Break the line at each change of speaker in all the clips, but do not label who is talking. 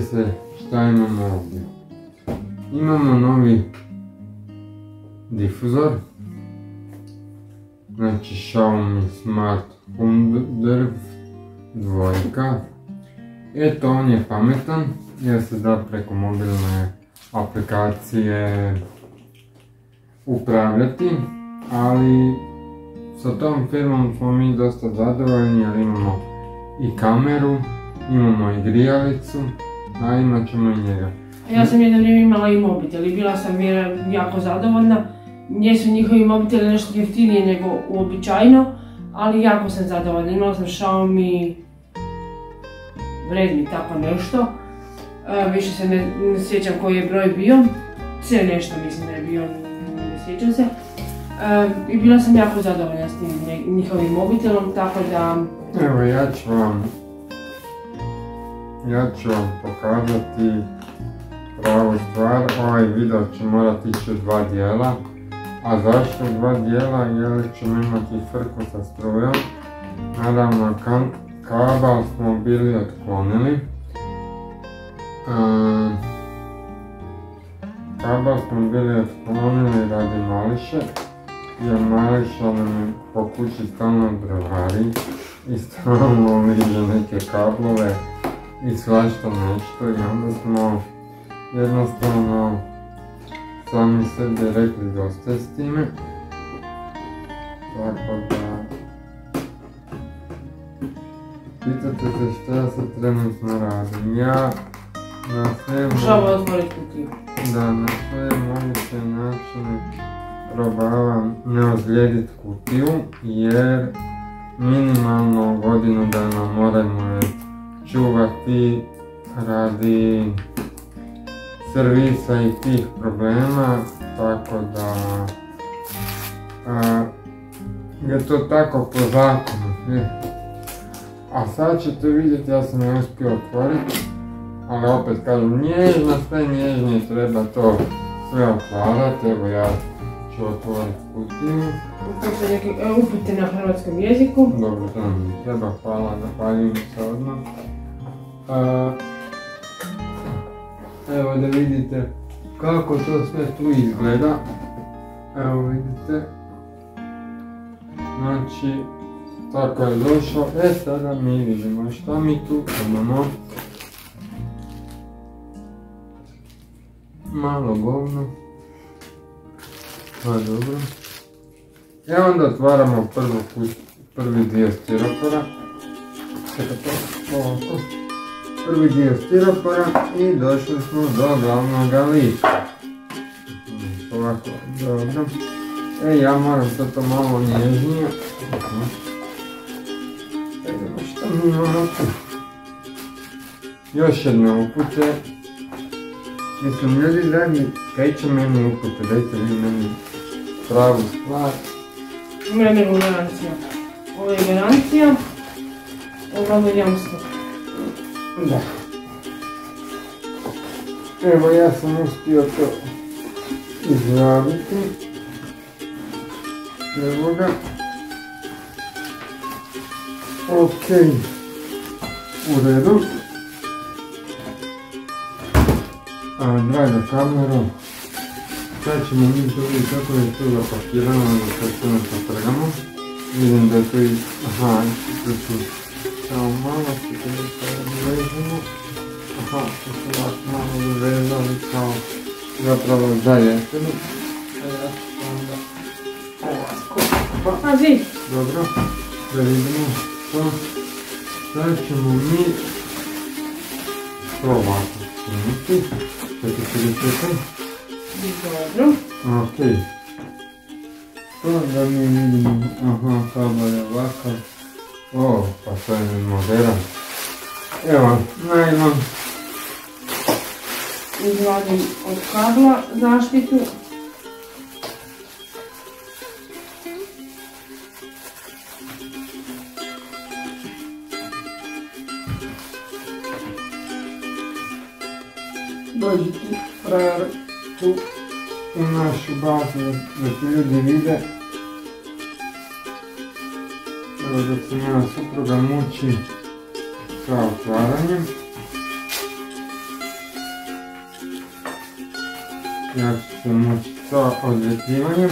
Se šta imamo ovdje. Imamo novi difuzor. Znači Xiaomi Smart Hundrv dvojka. Eto on je pametan jer se da preko mobilne aplikacije upravljati, ali sa tom firmom smo mi dosta zadovoljni jer imamo i kameru, imamo i grijalicu, a imat ćemo i njega.
Ja sam jedno vrijeme imala i mobitel i bila sam jako zadovoljna. Nisu njihovi mobiteli nešto jeftinije nego uobičajno, ali jako sam zadovoljna. Imala sam Xiaomi Redmi, tako nešto. E, više se ne, sjećam koji je broj bio. Sve nešto mislim da je bio, ne sjećam se. E, I bila sam jako zadovoljna s tim njihovim mobitelom, tako da...
Evo ja ću vam... Ja ću vam pokazati pravu stvar. Ovaj video će morati ići u dva dijela. A zašto dva dijela? Jer ćemo imati frku sa strujom. Naravno, kabel smo bili otklonili. Kabel smo bili otklonili radi mališe. Jer mališa nam po kući stalno drvari i stalno liže neke kablove i svašta nešto i onda smo jednostavno sami sebi rekli dosta s time. Tako da... Pitate se što ja sad trenutno radim. Ja na sve... Da, na sve moguće načine probavam ne ozlijedit kutiju jer minimalno godinu dana moramo je čuvati radi servisa i tih problema, tako da je to tako po zakonu. A sad ćete vidjeti, ja sam je uspio otvoriti, ali opet kažem nježno, sve nježnije treba to sve otvarati, evo ja ću otvoriti kutiju.
E, upute na hrvatskom jeziku.
Dobro, to nam treba, hvala, zahvaljujem se odmah. Evo da vidite kako to sve tu izgleda. Evo vidite. Znači, tako je došlo. E sada mi vidimo šta mi tu imamo. Malo govno. Pa dobro. E onda otvaramo prvi dio stiropora. Čekajte, ovako prvi dio stiropora i došli smo do glavnog lista. Ovako, dobro. E, ja moram sad to malo nježnije. Vidimo mi imamo tu. Još jedne upute. Mislim, ljudi dragi, kaj će meni upute, dajte vi meni pravu stvar.
Vremenu garancija. Ovo je garancija, ovo je jamstvo.
Da. Evo ja sam uspio to izraditi. Evo ga. Ok. U redu. A, draga kamero. Sad ćemo mi to vidjeti kako je to zapakirano da sad to ne potrgamo. Vidim da je to i... Aha, to su samo malo se to vežemo. Aha, to smo vas malo vezali kao zapravo zaljepili. A ja ću onda ovako.
Pazi!
Dobro, da vidimo to. Sad ćemo mi to ovako O, pa to je modern. Evo, najlon.
Izvadim od kabla zaštitu.
Dođi ti, frajer, tu u našu bazu da ti ljudi vide Медицина супруга мучи саотваранням. Сердце мучи саозлетливанием.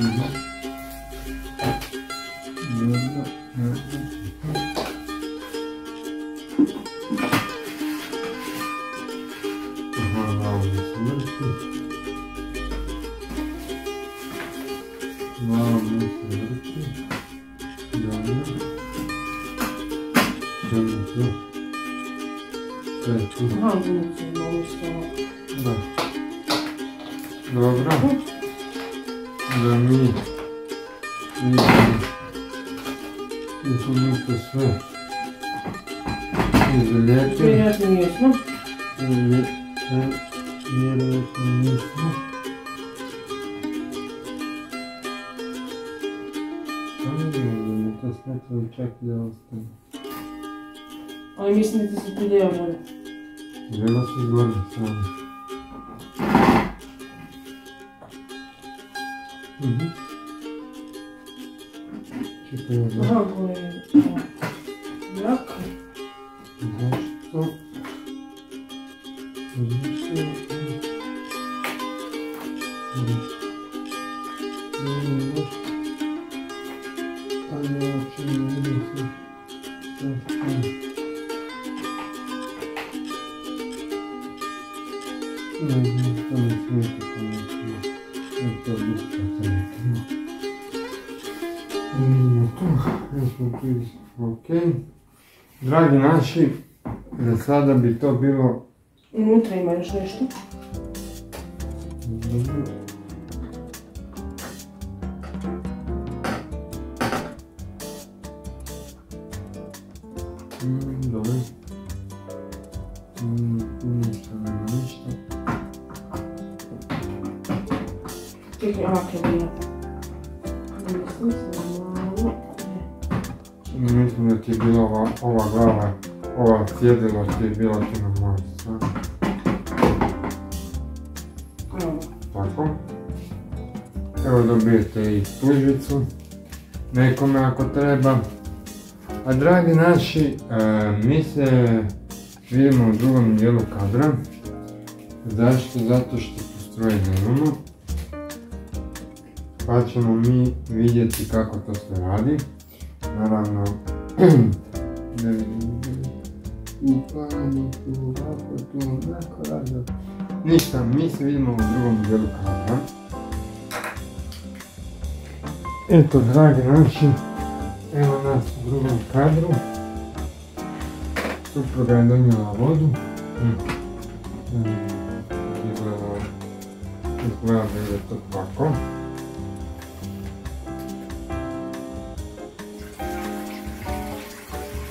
Mm-hmm. Malo
što...
Da. Dobro. Da mi vidimo da smo mi to sve izlijepili.
Vjerojatno jesmo.
Ili e, vjerojatno nismo. Pa ne znam da mi to smetalo Dragi naši, za sada bi to bilo
Unutra ima još nešto.
dobro. Mm, ova sjedilo ti je bila ti na moju stranu.
Evo.
Tako. Evo dobijete i tužbicu. Nekome ako treba. A dragi naši, e, mi se vidimo u drugom dijelu kadra. Zašto? Zato što postroje nemamo. Pa ćemo mi vidjeti kako to se radi. Naravno, tu, ovako tu, onako. Ništa, mi se vidimo u drugom dijelu kadra. Eto, dragi naši, evo nas u drugom kadru. Supruga je donijela vodu. Mm. Mm, Izgleda, izgleda da je to tako.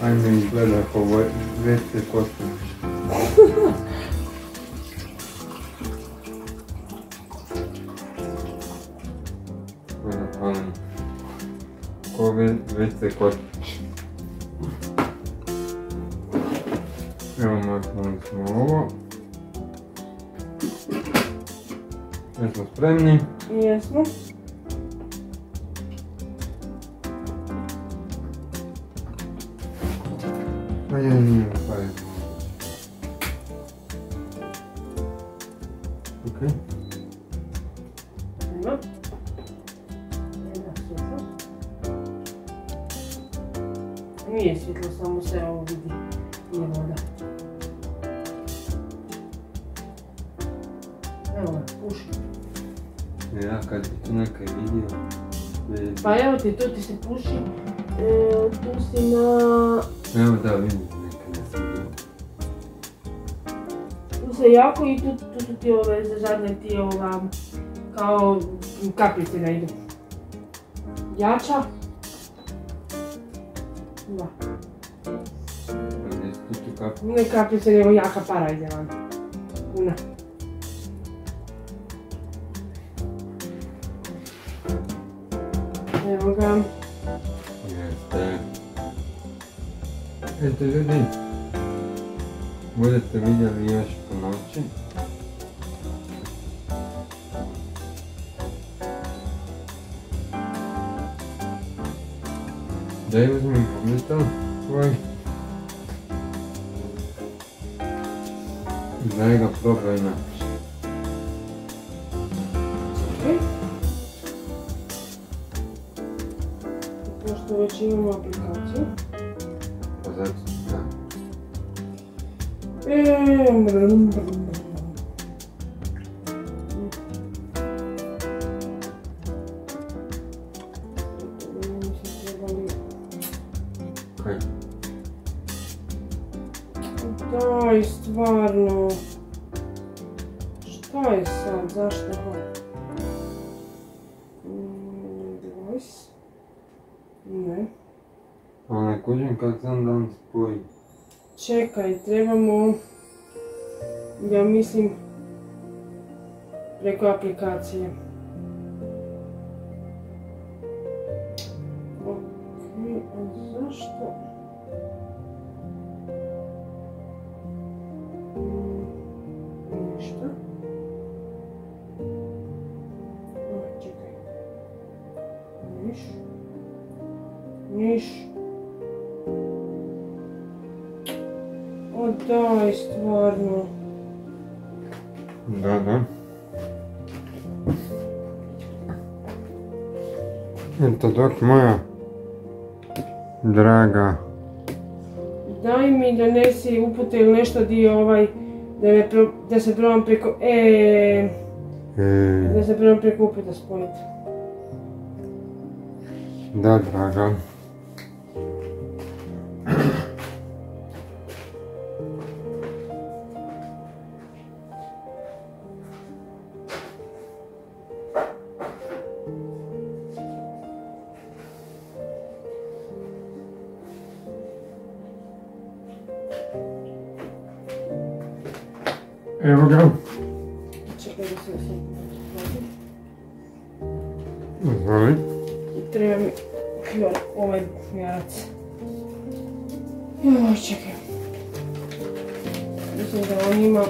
Ajme izgleda kao WC kostanić. Ko WC kostanić. Evo maknuli smo ovo. Jesmo spremni?
Jesmo. Evo ga, puši.
Ja kad bi to nekaj vidio, bi...
Pa evo ti, tu ti se puši. E, tu si na...
Evo da vidim nekaj da sam vidio.
Tu se jako i tu, tu su ti ove za zadnje ti ova... Kao kapljice ne idu. Jača. Da.
Tu tu?
Ne kapljice, nego jaka para ide van.
30 людей будет
видеть девочку ночи. Дай возьми
металл твой. Дай
его пробуй на. Потому что очень его
обрекал.
Daj, stvarno. Šta je sad, zašto? Mm. Ne.
A ne kužim kak sam da on spoji.
Čekaj, trebamo, ja mislim, preko aplikacije. Daj, stvarno.
Da, da. Eto dok moja draga
Daj mi donesi upute ili nešto di ovaj, da, me pro- da se probam preko, e,
e,
da se probam preko uputa spojiti.
da draga Evo ga.
Čekaj da se sve
Izvoli.
Treba mi ovaj mjerac. Joj, čekaj. Mislim da on ima.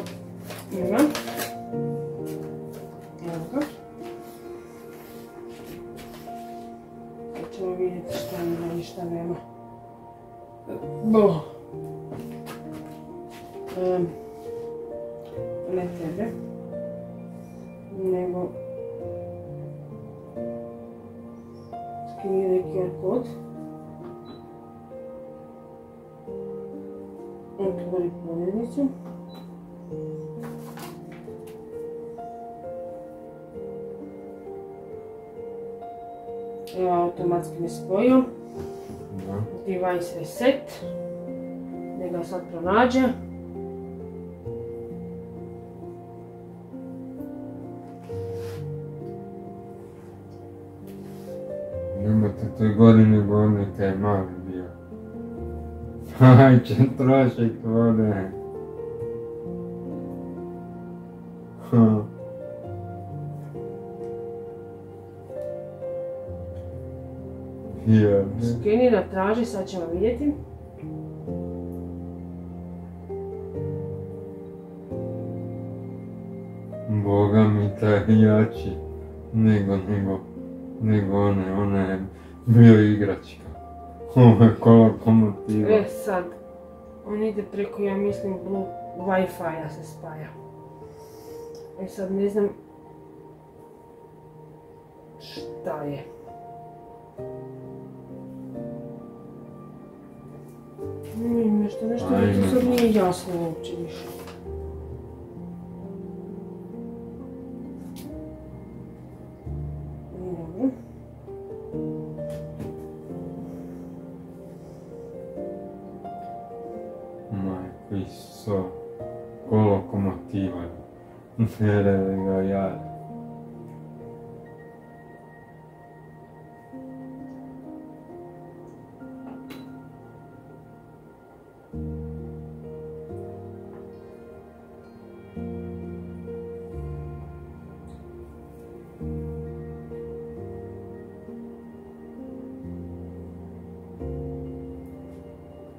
Skeniraj QR kod. Otvori. Evo automatski me spojio.
Da.
Device reset. Ne ga sad pronađe.
Godine godine kaj je mali bio. Ajče, trošak vode. Ha. Jebe.
Skenira, traži, sad ćemo vidjeti.
Boga mi taj jači nego, nego, nego one, ona je bio igračka. Ovo je lokomotiva.
E sad, on ide preko, ja mislim, Blue Wi-Fi-a se spaja. E sad ne znam šta je. Mm, nešto, nešto
Ajme.
sad nije jasno uopće više.
Ne ga ja.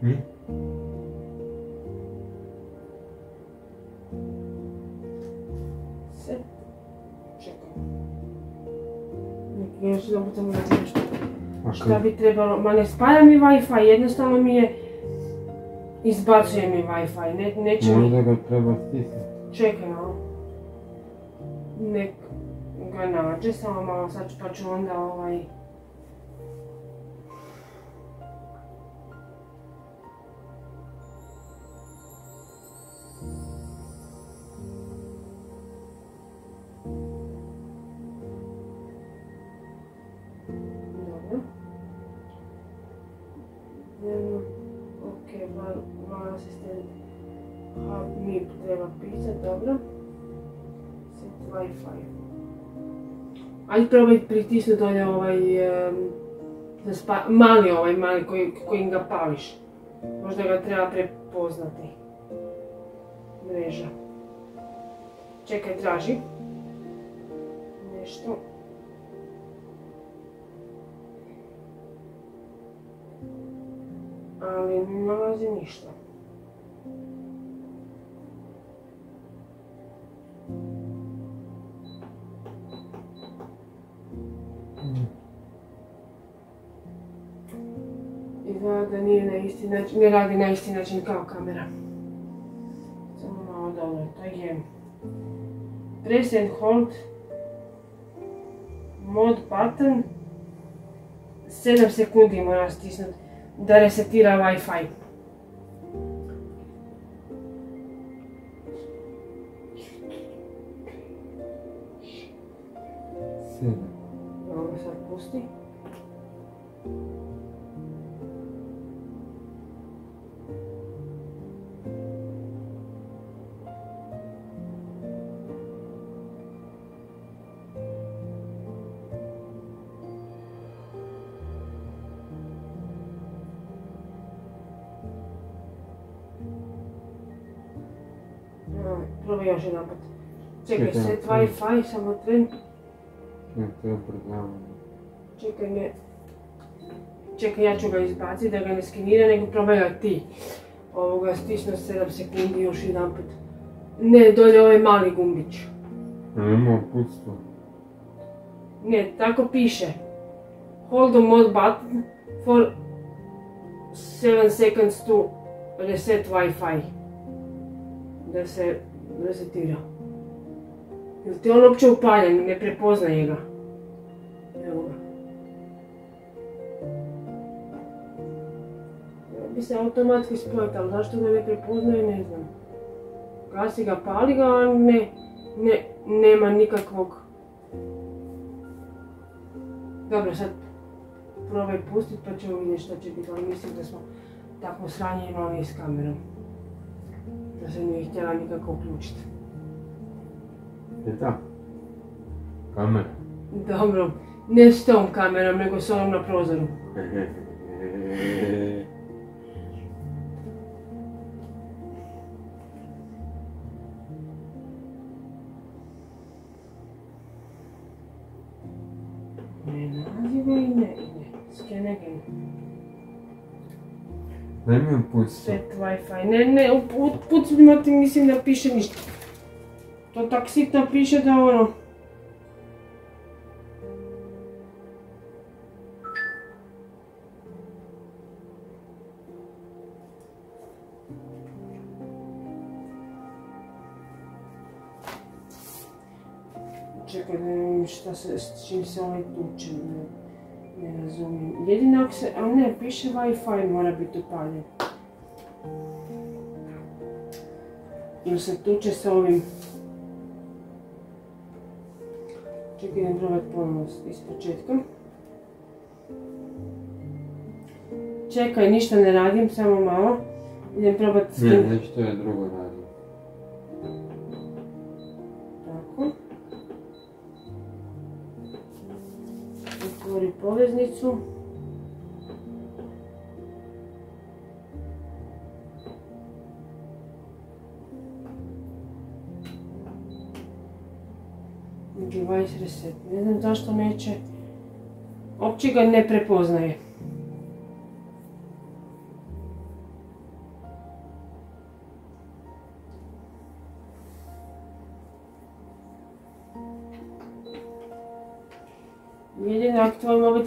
Hm?
Set. Još dobro tamo da nešto. Šta bi trebalo, ma ne spaja mi Wi-Fi, jednostavno mi je izbacuje mi Wi-Fi, ne, neće mi...
Možda ga treba stisnuti.
Čekaj malo. Nek ga nađe, samo malo sad pa ću onda ovaj... ok, val, val asistent. Hub MIP treba pisat, dobro. Set Wi-Fi. Ajde probaj pritisnuti ovdje ovaj, mali ovaj, mali koji, kojim ga pališ. Možda ga treba prepoznati. Mreža. Čekaj, traži. Nešto. Ne nalazi ništa. Izgleda da nije na isti način, ne radi na isti način kao kamera. Samo malo dobro, to je press and hold mod button 7 sekundi mora stisnut da resetira Wi-Fi. Probaj još jedan put. Čekaj, set. Wi-Fi, samo tren.
Ne, to je ubrzavanje.
Čekaj me. Čekaj, ja ću ga izbaciti da ga ne skenira, nego probaj ga ti. Ovoga stisnu 7 sekundi još jedan put. Ne, dolje ovaj mali gumbić.
Nema uputstvo.
Ne, tako piše. Hold the mode button for 7 seconds to reset Wi-Fi. Da se resetira. Jel ti on uopće upaljen, ne prepoznaje ga. Evo ga. Ja bi se automatski ali zašto ga ne prepoznaje, ne znam. Gasi ga, pali ga, a ne, ne, nema nikakvog... Dobro, sad probaj pustit pa ćemo vidjeti što će biti, ali mislim da smo tako sranje imali s kamerom. Da se nije htjela nikako uključiti.
Je tako? Kamera.
Dobro, ne s tom kamerom, nego s onom na prozoru. Ne nalazi ga i ne ide. Again.
Daj mi uputstvo.
Set Wi-Fi. Ne, ne, u- u- pucima ti mislim da piše ništa. To tak sitno piše da ono... Čekaj, da vidim šta se, s čim se ovaj tuče, ne, ne razumijem. Jedino ako se, a ne, piše Wi-Fi mora biti upaljen. Ili se tuče sa ovim... Čekaj, idem probat ponovno iz početka. Čekaj, ništa ne radim, samo malo. Idem probat s
Ne,
tim.
nešto je drugo radi.
Poveznicu. Device reset. Ne znam zašto neće. Opće ga ne prepoznaje.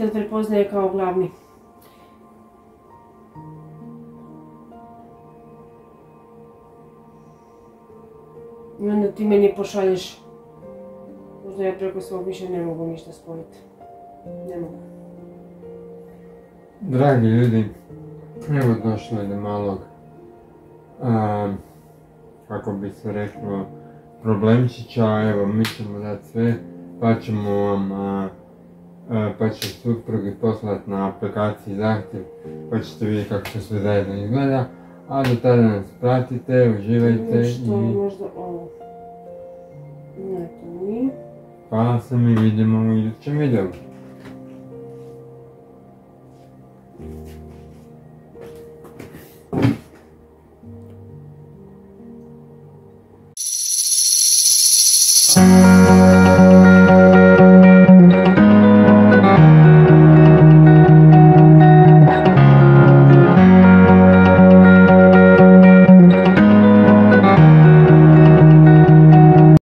centar prepoznaje kao glavni. I onda ti meni pošalješ. Možda ja preko svog više ne mogu ništa spojiti. Ne mogu.
Dragi ljudi, evo došlo je do malog, ehm, kako bi se reklo, problemčića, evo mi ćemo dati sve, pa ćemo vam ehm, pa će suprugi poslati na aplikaciji zahtjev, pa ćete vidjeti kako to sve zajedno izgleda, a do tada nas pratite, uživajte
Što je
i
možda ovo? Ne, to nije.
pa se mi vidimo u idućem videu.